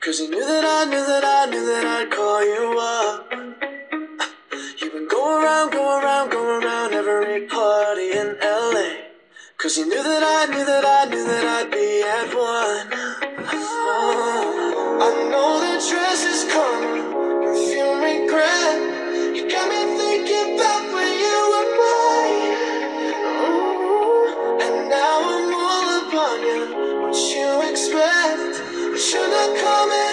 Cause you knew that I knew that I knew that I'd call you up. You've been going around, going around, going around every party in LA. Cause you knew that I knew that I knew that I'd be at one. Oh, I know that dress is karma, perfume regret. You got me thinking back when you were mine. And now I'm all up on you. What you expect? But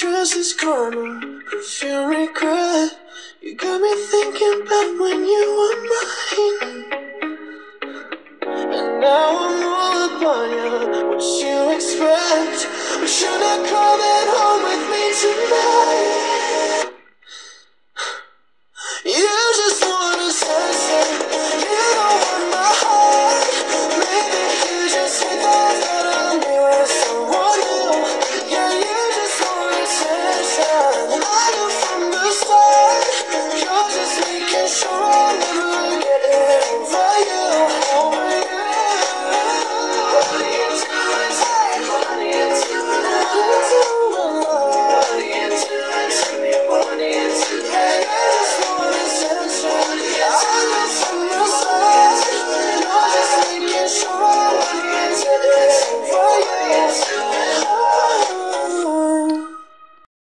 that dress is karma, perfume regret. You got me thinking back when you were mine. And now I'm all up on you. What you expect? But you're not coming home with me tonight.